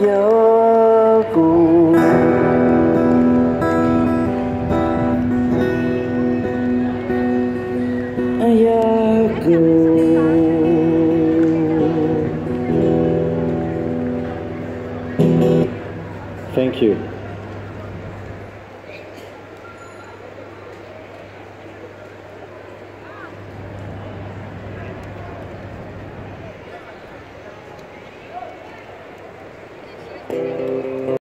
ayahku Thank you.